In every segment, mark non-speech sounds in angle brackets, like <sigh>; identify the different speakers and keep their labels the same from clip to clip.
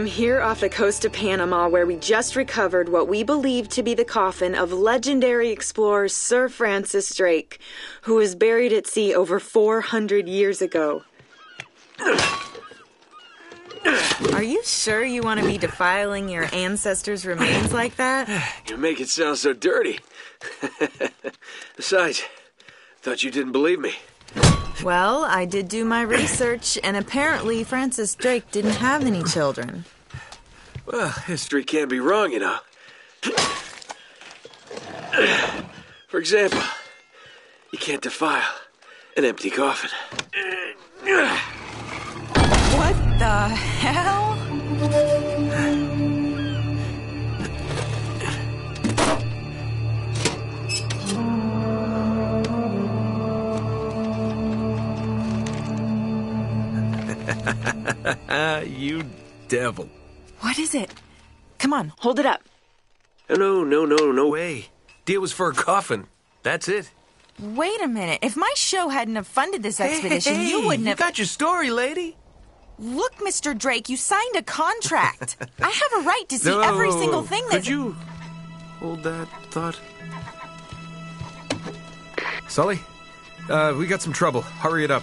Speaker 1: here off the coast of Panama, where we just recovered what we believe to be the coffin of legendary explorer Sir Francis Drake, who was buried at sea over 400 years ago. Are you sure you want to be defiling your ancestors' remains like that? <sighs>
Speaker 2: You make it sound so dirty. <laughs> Besides, thought you didn't believe me.
Speaker 1: Well, I did do my research, and apparently Francis Drake didn't have any children.
Speaker 2: Well, history can't be wrong, you know. For example, you can't defile an empty coffin.
Speaker 1: What the hell? <laughs>
Speaker 2: you devil.
Speaker 1: What is it? Come on, hold it up.
Speaker 2: No, no, no, no way. Deal was for a coffin. That's it.
Speaker 1: Wait a minute. If my show hadn't have funded this expedition,
Speaker 2: Hey,
Speaker 1: you wouldn't
Speaker 2: you
Speaker 1: have.
Speaker 2: got your story, lady.
Speaker 1: Look, Mr. Drake, you signed a contract. <laughs> I have a right to see
Speaker 2: No,
Speaker 1: every single thing
Speaker 2: Could
Speaker 1: that.
Speaker 2: you hold that thought? Sully, uh, we got some trouble. Hurry it up.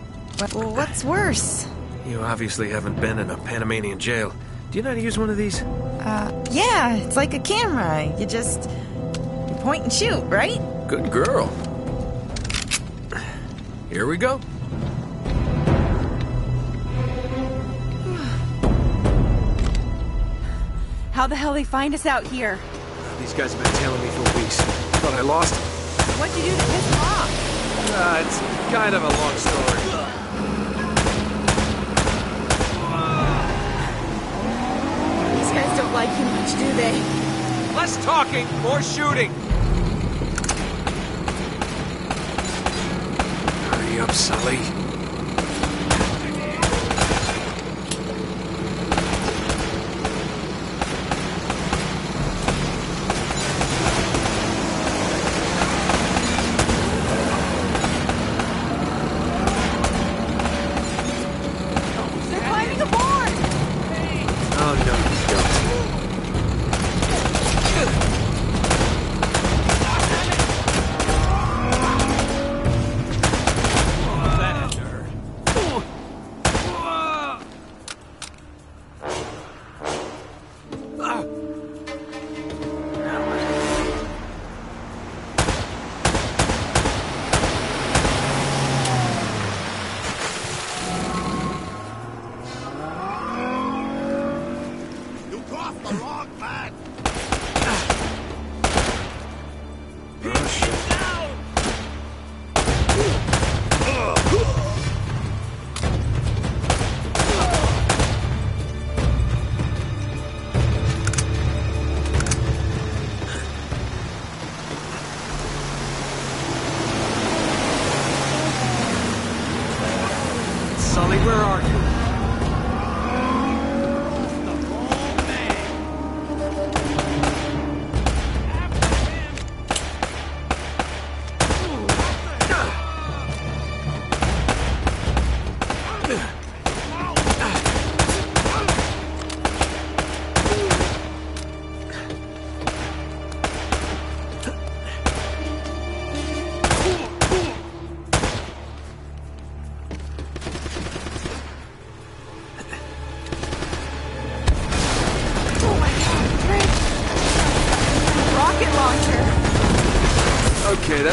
Speaker 1: Well, what's worse?
Speaker 2: You obviously haven't been in a Panamanian jail. Do you know how to use one of these?
Speaker 1: Uh, yeah, it's like a camera. You just you point and shoot, right?
Speaker 2: Good girl. Here we go.
Speaker 1: How the hell they find us out here?
Speaker 2: These guys have been tailing me for weeks. Thought I lost them.
Speaker 1: What'd you do to piss them off?
Speaker 2: Uh, it's kind of a long story.
Speaker 1: These guys don't like you much, do they?
Speaker 2: Less talking, more shooting. Hurry up, Sully.
Speaker 3: Wrong path.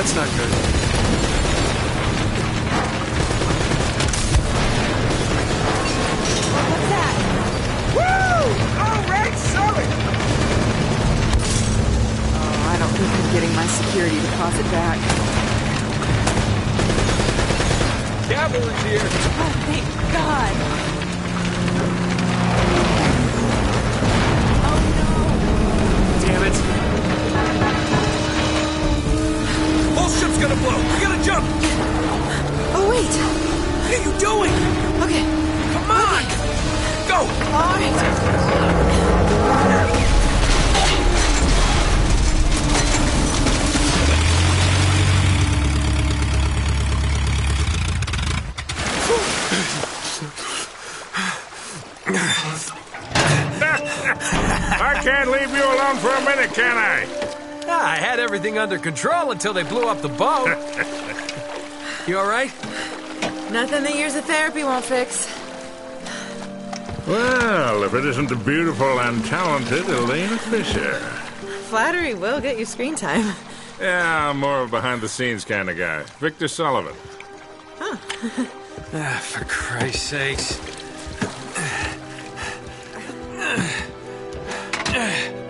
Speaker 2: That's not
Speaker 4: can't leave you alone for a minute, can I?
Speaker 5: Ah, I had everything under control until they blew up the boat. you all right?
Speaker 1: Nothing that years of therapy won't fix.
Speaker 4: Well, if it isn't the beautiful and talented Elena Fisher.
Speaker 1: Flattery will get you screen time.
Speaker 4: Yeah, I'm more of a behind the scenes kind of guy. Victor Sullivan. Huh. <laughs>
Speaker 5: Ah, for Christ's sakes.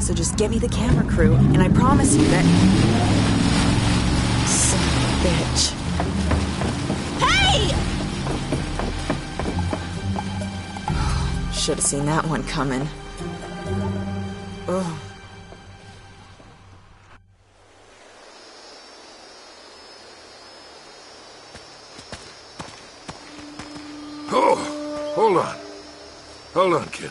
Speaker 1: So just get me the camera crew, and I promise you that. Son of a bitch. Hey! Should have seen that one coming. Ugh.
Speaker 4: Oh, hold on. Hold on, kid.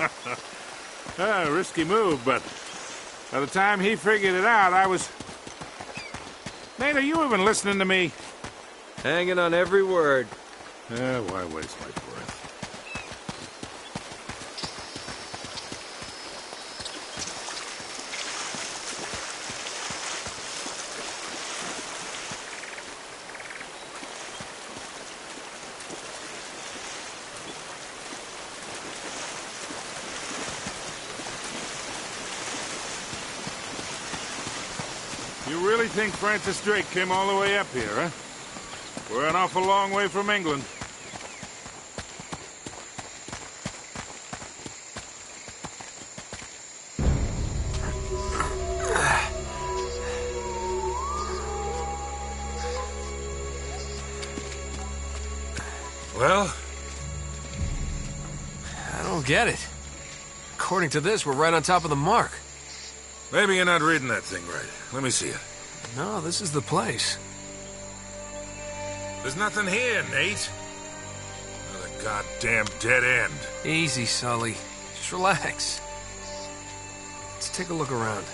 Speaker 4: <laughs> ah, risky move, but by the time he figured it out, I was. Nate, are you even listening to me?
Speaker 2: Hanging on every word.
Speaker 4: Eh, why waste my Francis Drake came all the way up here, huh? We're an awful long way from England.
Speaker 2: Well, I don't get it. According to this, we're right on top of the mark.
Speaker 4: Maybe you're not reading that thing right. Let me see it.
Speaker 2: No, this is the place.
Speaker 4: There's nothing here, Nate. Another goddamn dead end.
Speaker 2: Easy, Sully. Just relax. Let's take a look around.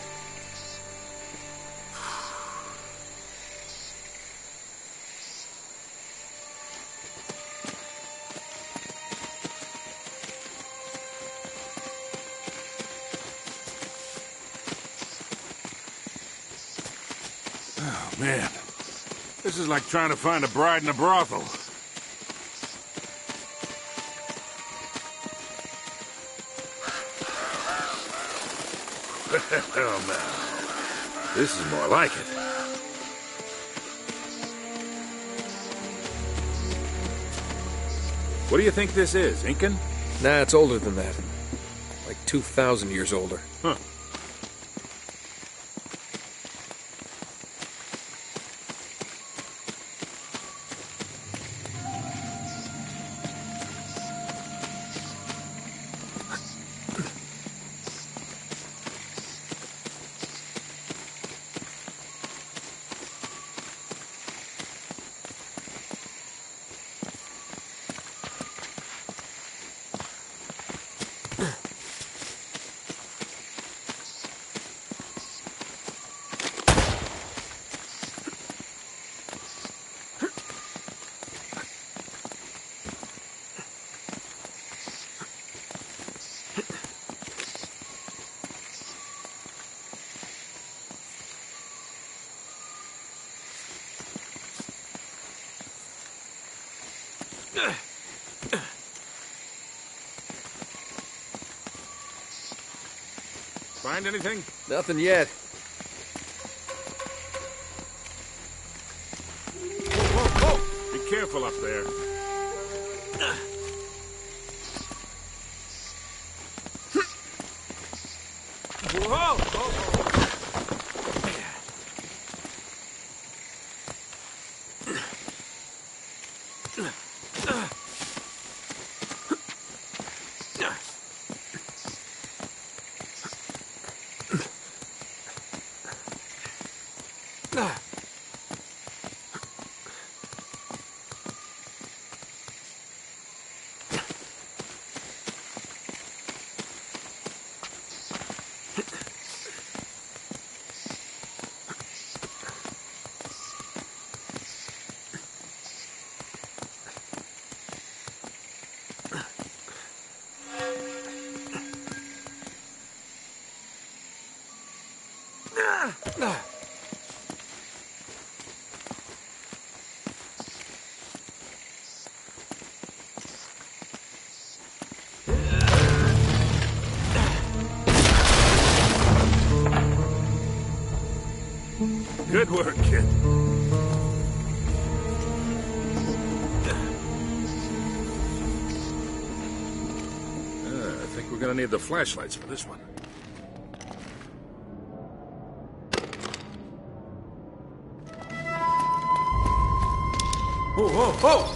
Speaker 4: Man. This is like trying to find a bride in a brothel. <laughs> Oh, well, now. This is more like it. What do you think this is, Incan?
Speaker 6: Nah, it's older than that. Like 2,000 years older.
Speaker 4: Huh. Find anything?
Speaker 6: Nothing yet.
Speaker 4: Good work, kid. Uh, I think we're gonna need the flashlights for this one. Whoa!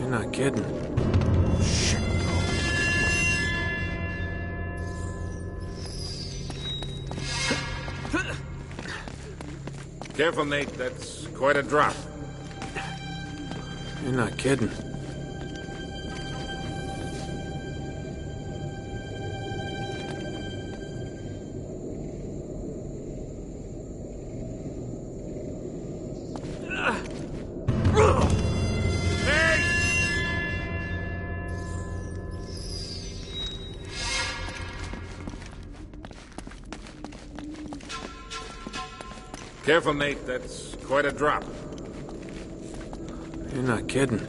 Speaker 2: You're not kidding.
Speaker 4: Careful, Nate. That's quite a drop.
Speaker 2: You're not kidding.
Speaker 4: Careful, Nate. That's quite a drop.
Speaker 2: You're not kidding.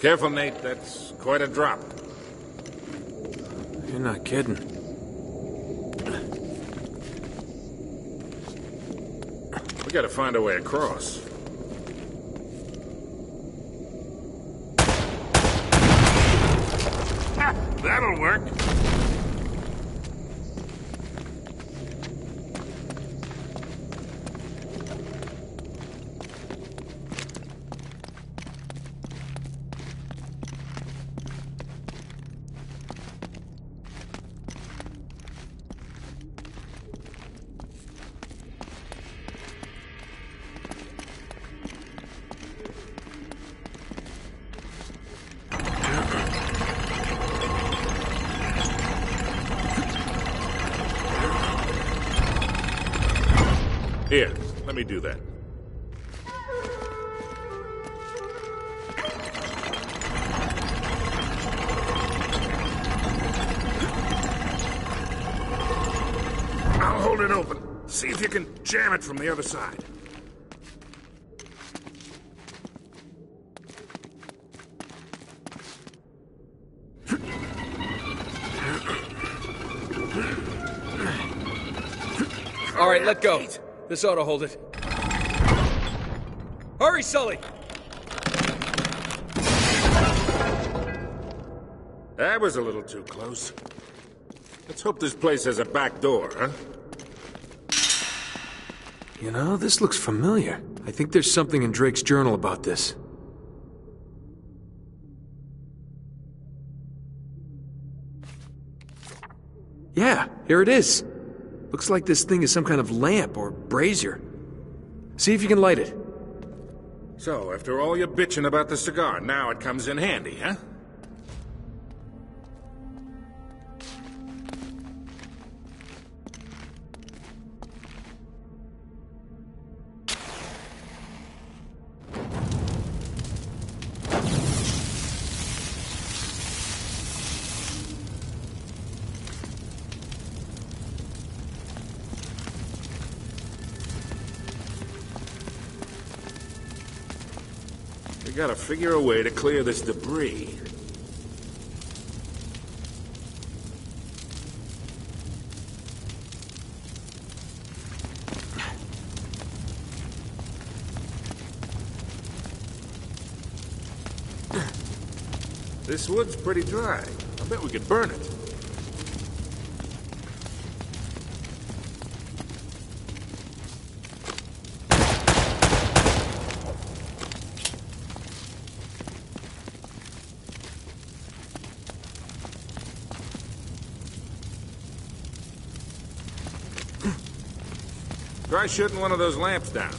Speaker 4: Careful, Nate. That's quite a drop.
Speaker 2: You're not kidding.
Speaker 4: We gotta find a way across. It from the other side.
Speaker 2: All right, let go. This ought to hold it. Hurry, Sully!
Speaker 4: That was a little too close. Let's hope this place has a back door, huh?
Speaker 2: You know, this looks familiar. I think there's something in Drake's journal about this. Yeah, here it is. Looks like this thing is some kind of lamp or brazier. See if you can light it.
Speaker 4: So, after all your bitching about the cigar, now it comes in handy, huh? Gotta figure a way to clear this debris. This wood's pretty dry. I bet we could burn it. Try shooting one of those lamps down.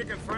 Speaker 4: If find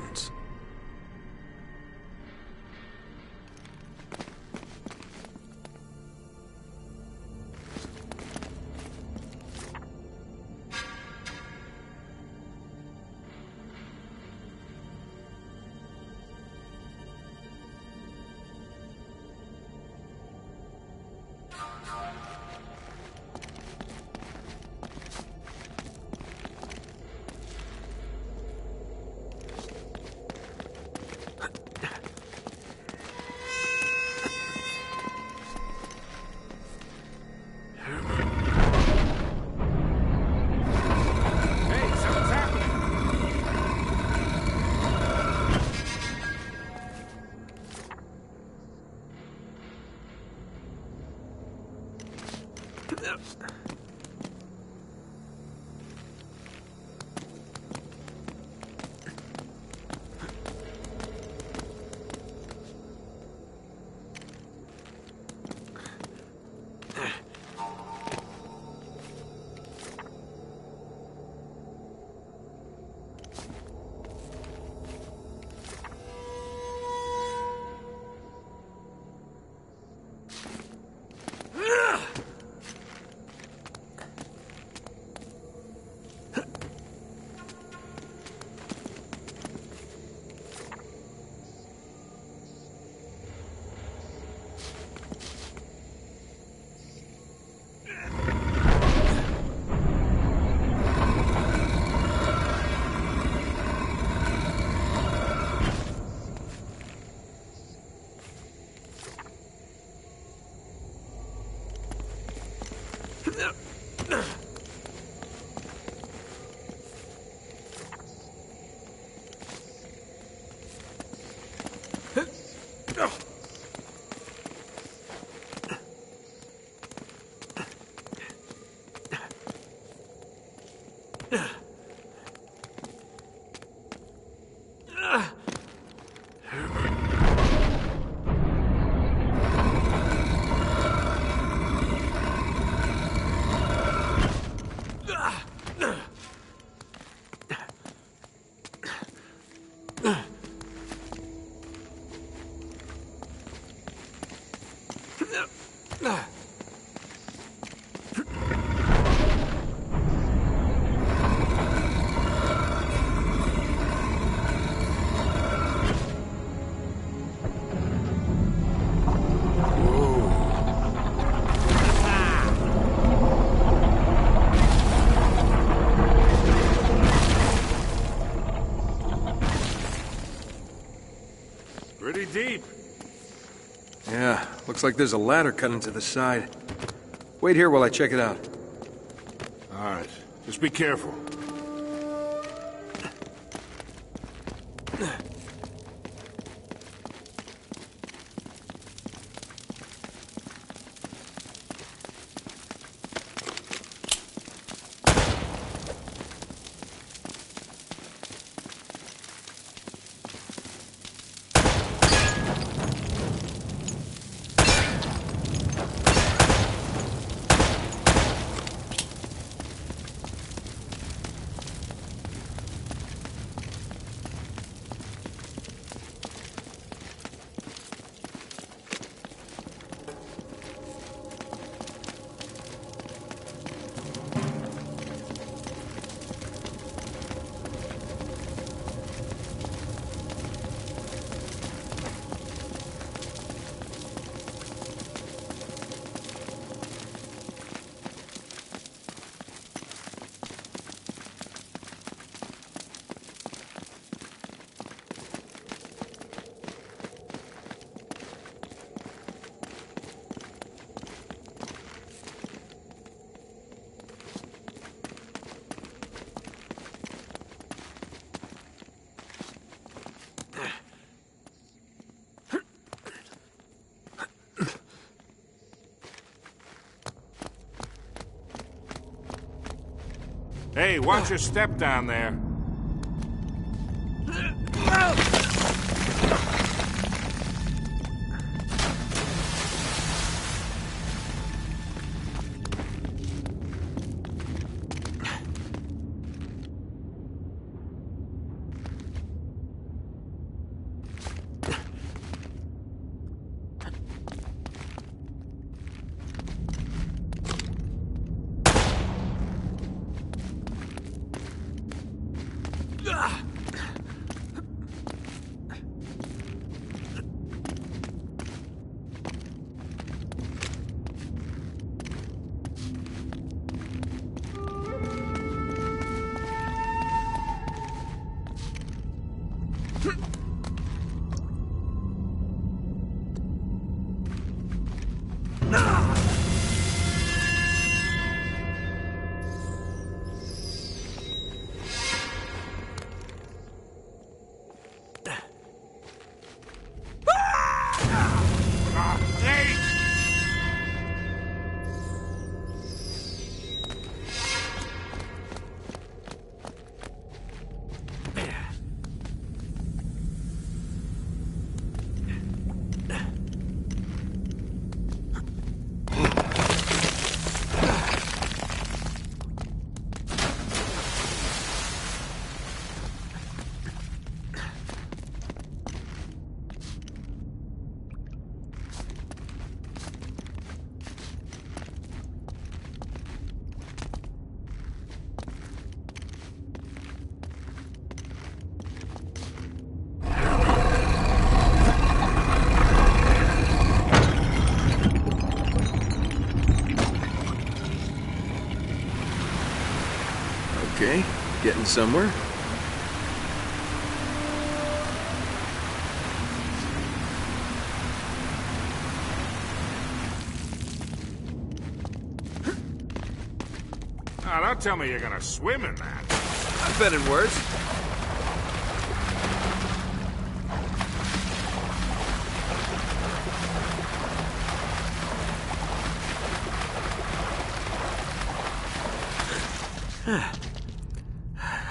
Speaker 4: Pretty
Speaker 2: looks like there's a ladder cut into the side. Wait here while I check it out.
Speaker 4: All right. Just be careful. Hey, watch your step down there.
Speaker 2: Somewhere.
Speaker 4: Now, don't tell me you're gonna swim in that.
Speaker 2: I've been in worse.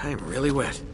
Speaker 2: I'm really wet.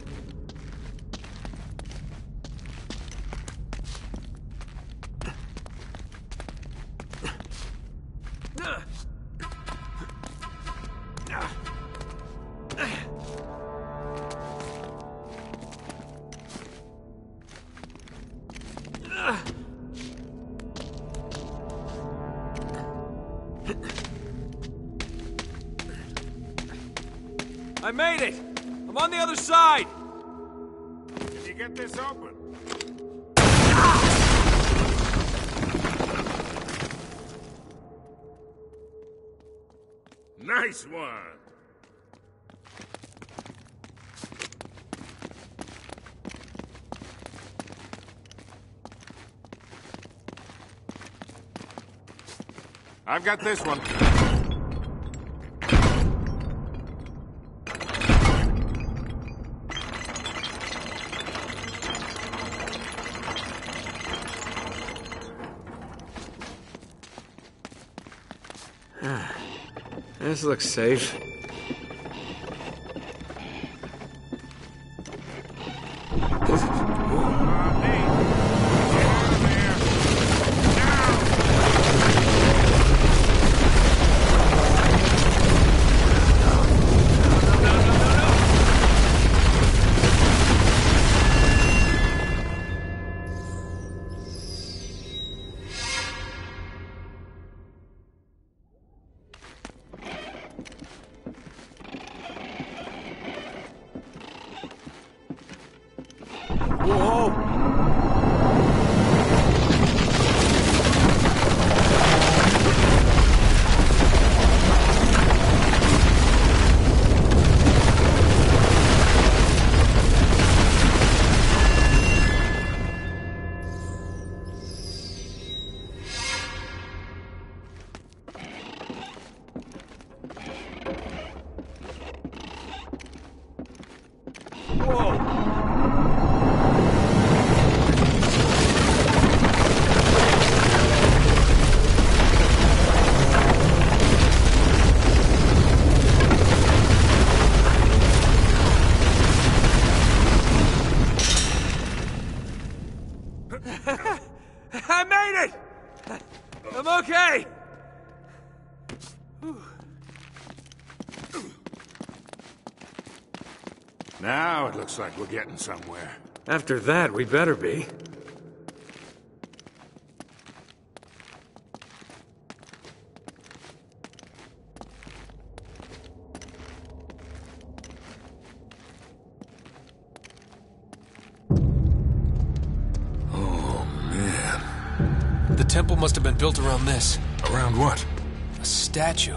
Speaker 4: Got this one.
Speaker 2: This looks safe.
Speaker 4: Looks like we're getting somewhere.
Speaker 2: After that, we better be.
Speaker 4: Oh, man.
Speaker 2: The temple must have been built around this.
Speaker 4: Around what?
Speaker 2: A statue.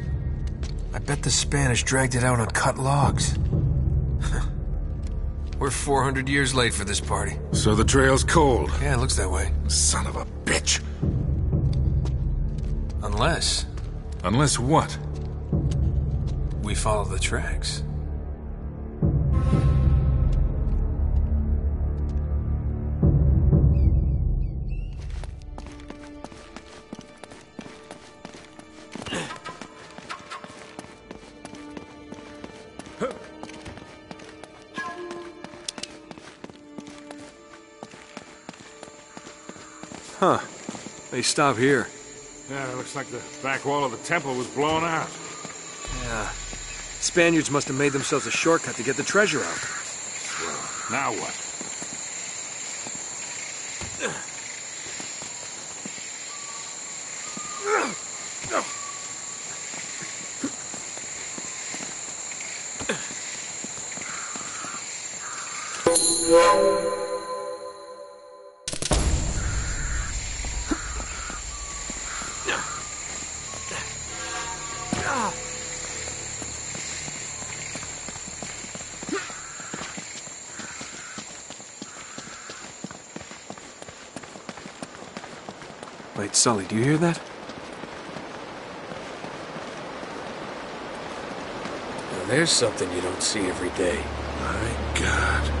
Speaker 2: I bet the Spanish dragged it out on cut logs. <laughs> We're 400 years late for this party.
Speaker 4: So the trail's cold.
Speaker 2: Yeah, it looks that way.
Speaker 4: Son of a bitch.
Speaker 2: Unless
Speaker 4: Unless what?
Speaker 2: we follow the tracks. They stop here.
Speaker 4: Yeah, it looks like the back wall of the temple was blown out.
Speaker 2: Yeah. Spaniards must have made themselves a shortcut to get the treasure out.
Speaker 4: Well, Now what?
Speaker 2: Sully, do you hear that? Now, there's something you don't see every day.
Speaker 4: My God.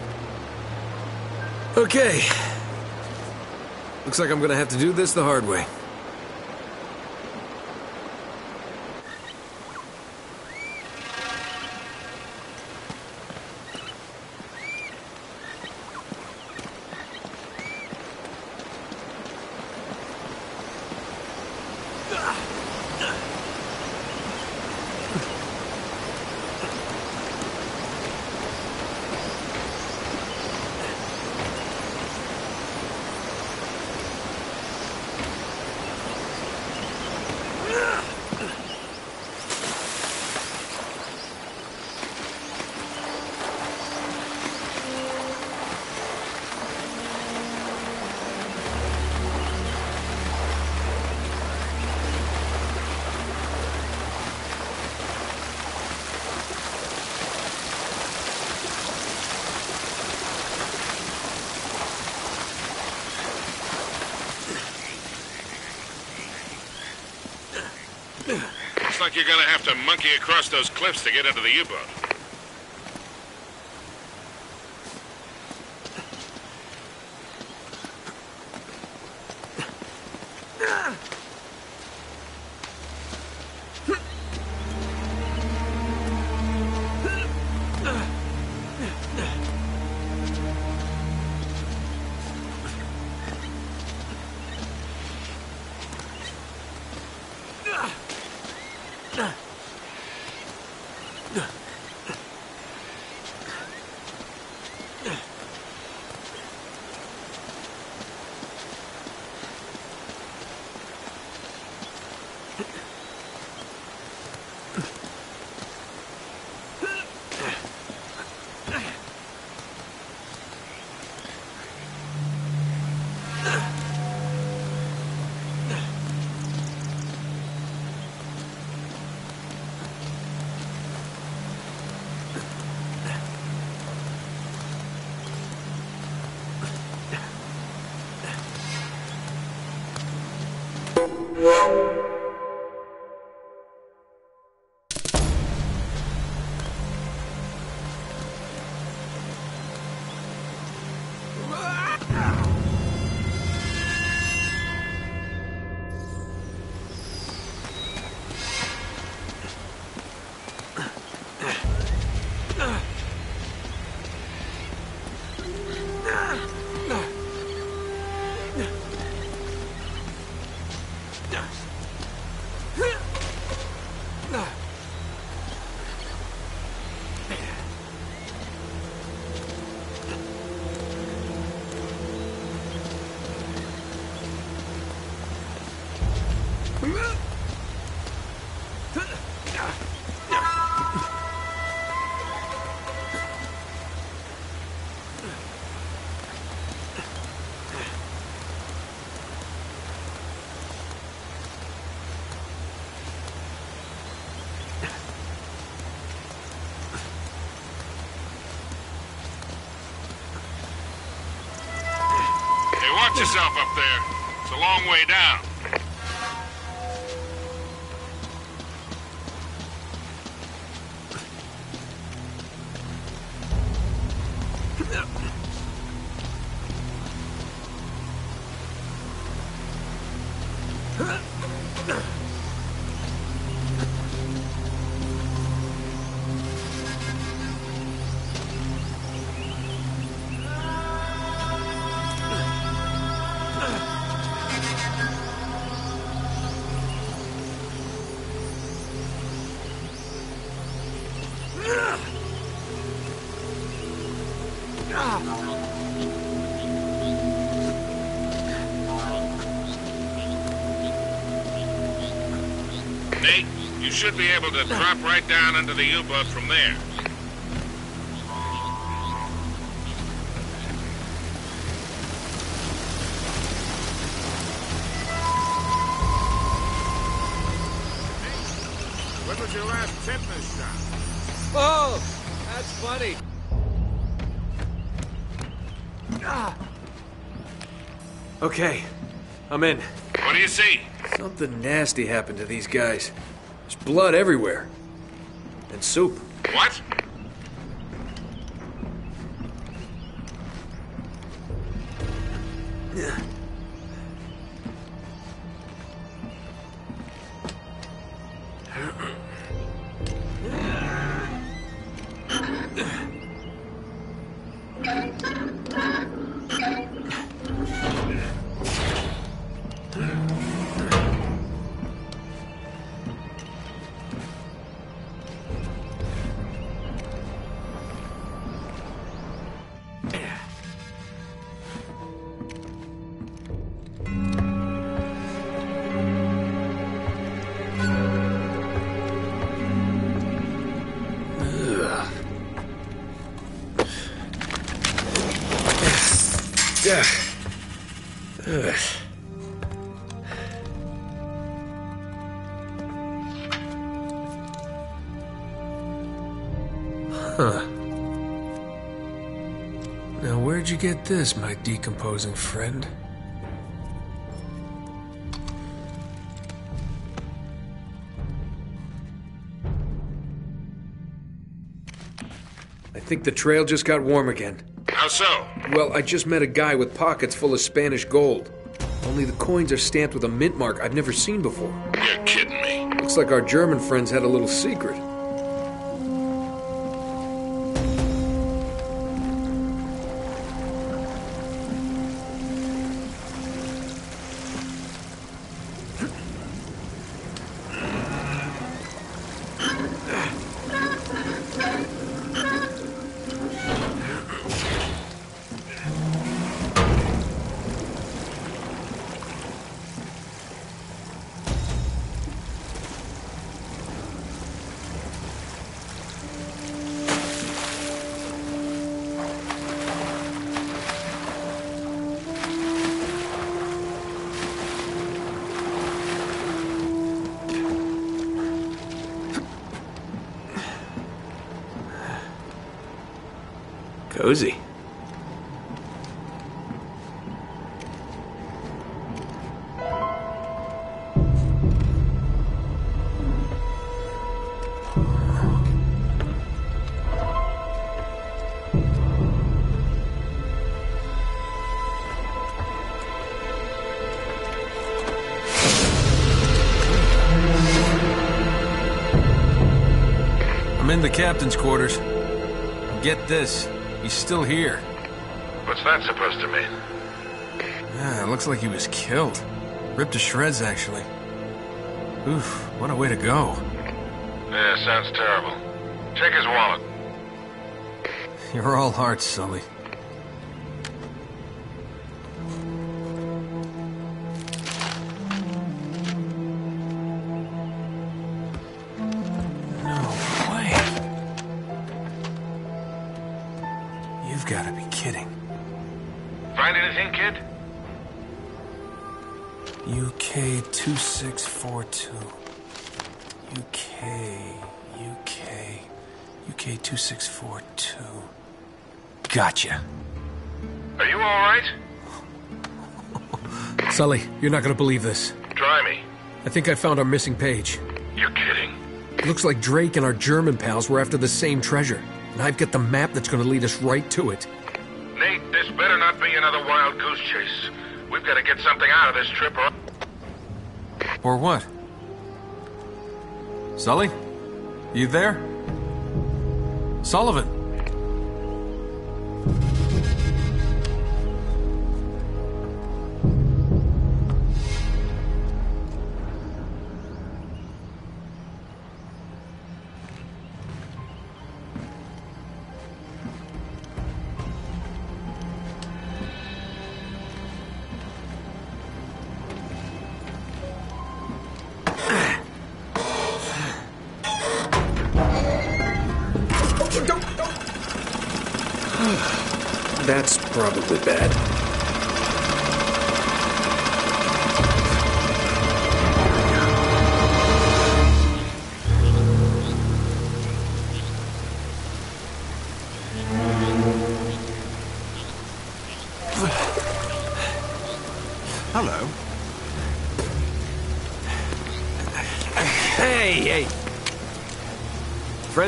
Speaker 2: Okay. Looks like I'm gonna have to do this the hard way.
Speaker 4: Looks like you're gonna have to monkey across those cliffs to get into the U-boat. Yourself up there. It's a long way down.
Speaker 3: Drop right down into the U-boat from there.
Speaker 4: When was your last tetanus shot?
Speaker 2: Oh, that's funny. Ah. Okay, I'm in.
Speaker 3: What do you see?
Speaker 2: Something nasty happened to these guys. There's blood everywhere. And soup.
Speaker 3: What?
Speaker 2: Ugh. Get this, my decomposing friend? I think the trail just got warm again.
Speaker 3: How so?
Speaker 2: Well, I just met a guy with pockets full of Spanish gold. Only the coins are stamped with a mint mark I've never seen before.
Speaker 3: You're kidding me.
Speaker 2: Looks like our German friends had a little secret. Cozy.
Speaker 7: I'm in the captain's quarters. Get this, he's still here.
Speaker 3: What's that supposed to mean?
Speaker 7: Yeah, it looks like he was killed. Ripped to shreds, actually. Oof, what a way to go.
Speaker 3: Yeah, sounds terrible. Check his wallet.
Speaker 7: You're all hearts, Sully. 2642. Gotcha.
Speaker 3: Are you all right? <laughs>
Speaker 2: Sully, you're not gonna believe this.
Speaker 3: Try me.
Speaker 2: I think I found our missing page.
Speaker 3: You're kidding.
Speaker 2: It looks like Drake and our German pals were after the same treasure. And I've got the map that's gonna lead us right to it.
Speaker 3: Nate, this better not be another wild goose chase. We've got to get something out of this trip or...
Speaker 2: Or what? Sully? You there? Sullivan?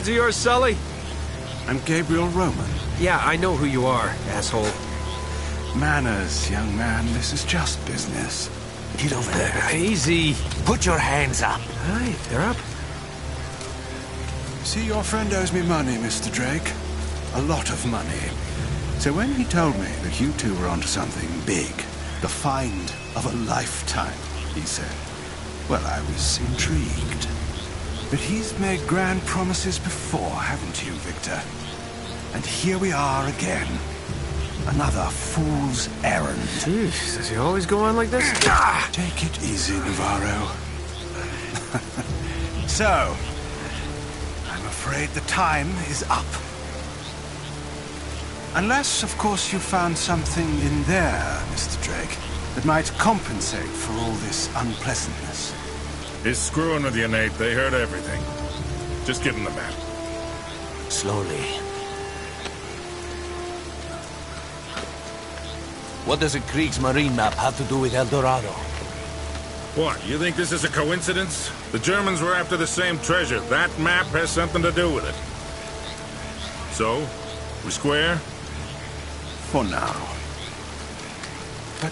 Speaker 8: Friends of yours, Sully?
Speaker 9: I'm Gabriel Roman.
Speaker 8: Yeah, I know who you are, asshole.
Speaker 9: Manners, young man. This is just business. Get over there.
Speaker 8: Easy.
Speaker 9: Put your hands up.
Speaker 8: Hi, they're up.
Speaker 9: See, your friend owes me money, Mr. Drake. A lot of money. So when he told me that you two were onto something big, the find of a lifetime, he said, well, I was intrigued. But he's made grand promises before, haven't you, Victor? And here we are again. Another fool's errand.
Speaker 8: Jeez, does he always go on like this? <coughs>
Speaker 9: Take it easy, Navarro. <laughs> so, I'm afraid the time is up. Unless, of course, you found something in there, Mr. Drake, that might compensate for all this unpleasantness.
Speaker 4: He's screwing with you, Nate. They heard everything. Just give him the map.
Speaker 10: Slowly. What does a Kriegsmarine map have to do with El Dorado?
Speaker 4: What, you think this is a coincidence? The Germans were after the same treasure. That map has something to do with it. So, we square?
Speaker 9: For now. But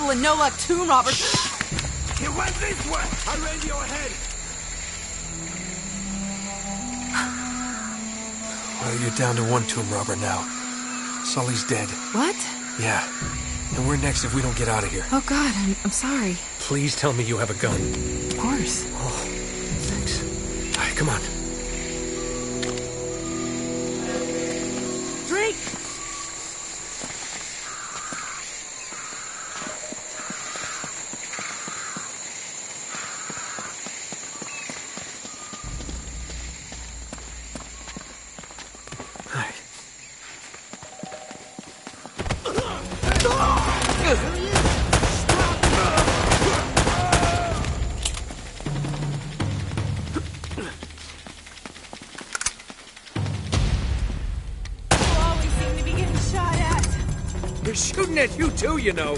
Speaker 11: To follow a couple of no-luck tomb robbers.
Speaker 10: He went this way! I ran your head!
Speaker 6: Well, you're down to one tomb robber now. Sully's dead.
Speaker 11: What?
Speaker 6: Yeah. And we're next if we don't get out of here.
Speaker 11: Oh, God, I'm, I'm sorry.
Speaker 6: Please tell me you have a gun.
Speaker 11: Of course. At
Speaker 6: you too, you know.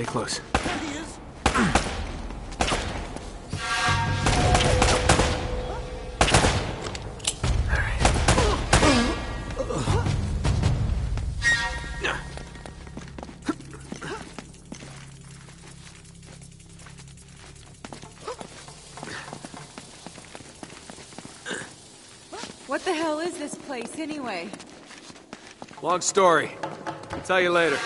Speaker 2: Stay close.
Speaker 1: What the hell is this place, anyway?
Speaker 2: Long story. I'll tell you later.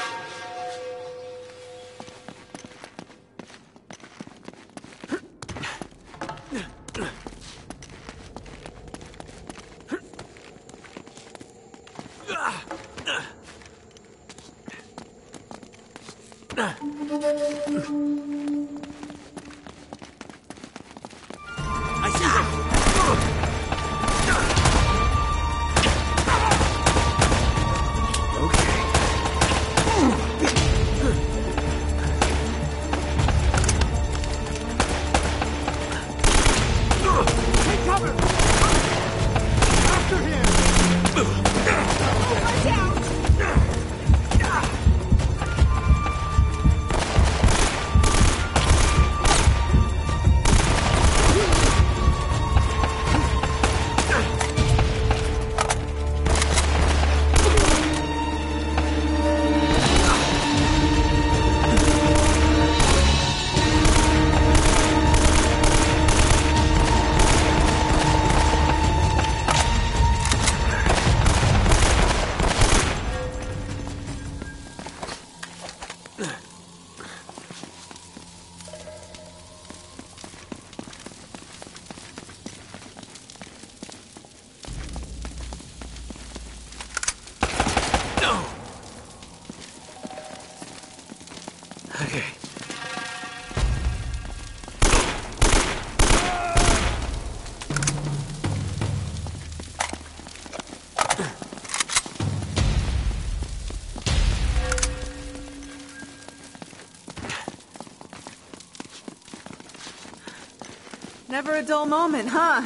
Speaker 1: Never a dull moment, huh?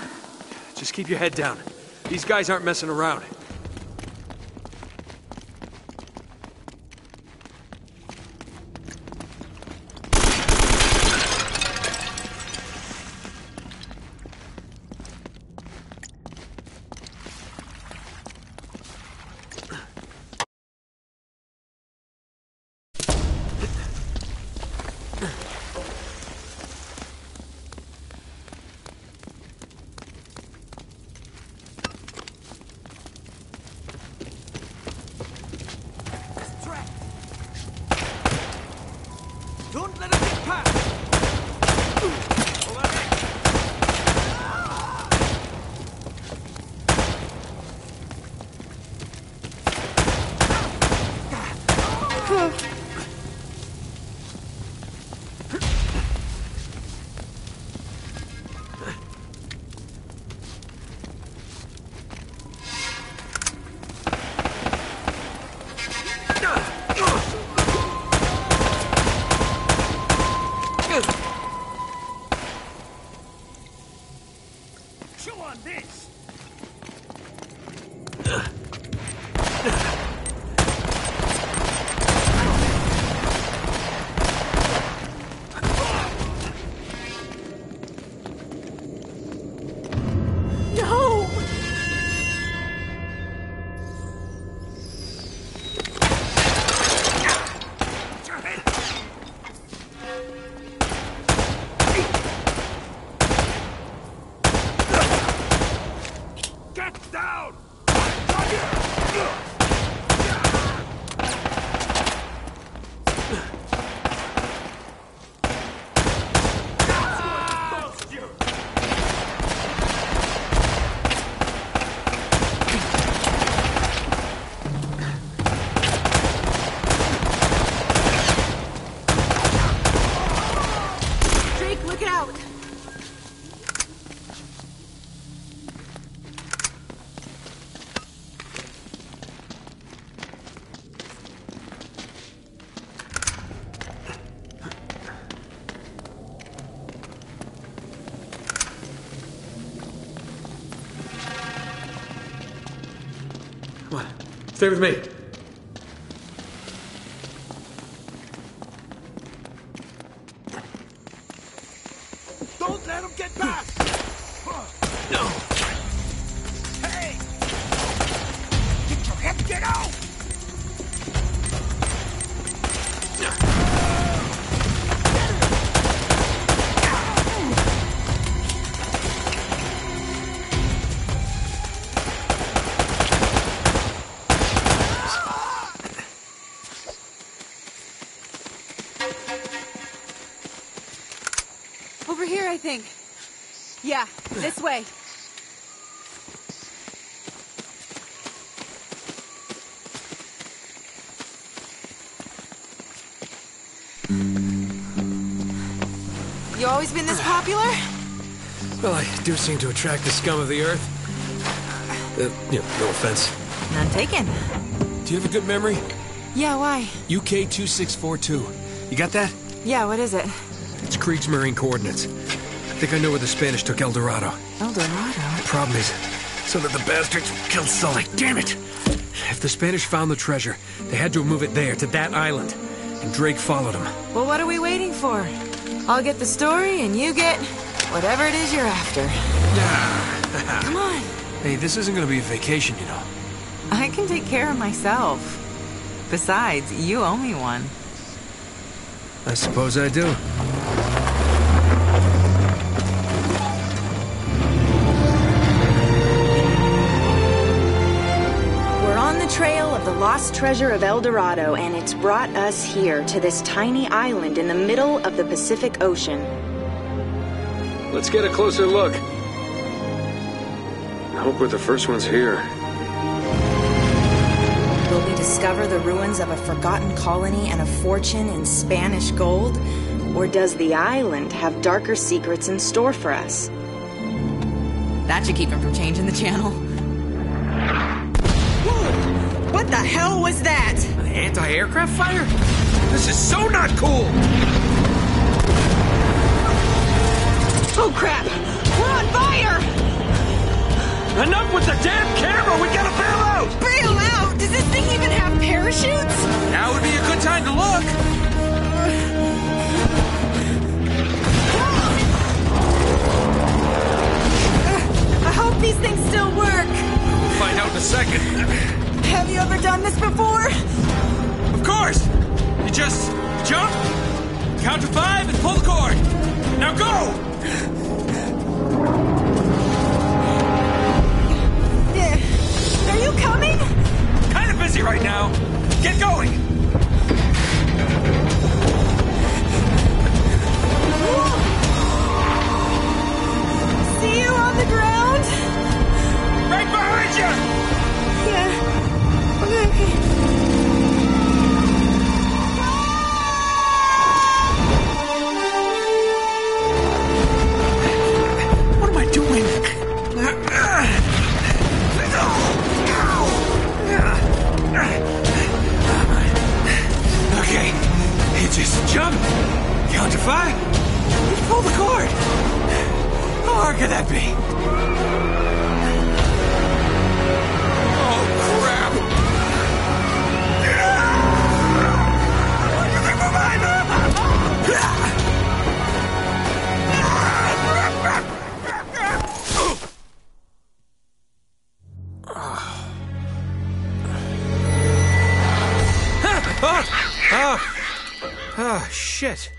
Speaker 2: Just keep your head down. These guys aren't messing around. Stay with me.
Speaker 1: You always been this popular?
Speaker 2: Well, I do seem to attract the scum of the earth. Uh, you know, no offense.
Speaker 1: None taken.
Speaker 2: Do you have a good memory?
Speaker 1: Yeah, why?
Speaker 2: UK 2642. You got that?
Speaker 1: Yeah, what is it?
Speaker 2: It's Kriegsmarine coordinates. I think I know where the Spanish took El Dorado.
Speaker 1: El Dorado.
Speaker 2: The Problem is, so that the bastards killed Sully. Damn it! If the Spanish found the treasure, they had to move it there, to that island. And Drake followed them.
Speaker 1: Well, what are we waiting for? I'll get the story, and you get whatever it is you're after. <laughs> Come on.
Speaker 2: Hey, this isn't gonna be a vacation, you know.
Speaker 1: I can take care of myself. Besides, you owe me one.
Speaker 2: I suppose I do.
Speaker 12: Lost treasure of El Dorado, and it's brought us here to this tiny island in the middle of the Pacific Ocean.
Speaker 2: Let's get a closer look. I hope we're the first ones here.
Speaker 12: Will we discover the ruins of a forgotten colony and a fortune in Spanish gold? Or does the island have darker secrets in store for us?
Speaker 1: That should keep him from changing the channel. What the hell was that?
Speaker 2: An anti-aircraft fire? This is so not cool!
Speaker 1: Oh crap! We're on fire!
Speaker 2: Enough with the damn camera! We gotta bail out!
Speaker 1: Bail out? Does this thing even have parachutes?
Speaker 2: Now would be a good time to look!
Speaker 1: You ever done this before?
Speaker 2: Of course! You just jump, count to five, and pull the cord. Now go!
Speaker 1: Yeah. Are you coming?
Speaker 2: Kind of busy right now. Get going!
Speaker 1: See you on the ground?
Speaker 2: Right behind you!
Speaker 1: Yeah. Okay, okay.
Speaker 2: What am I doing? Okay, you just jump, count to pull the cord. How hard could that be? Shit.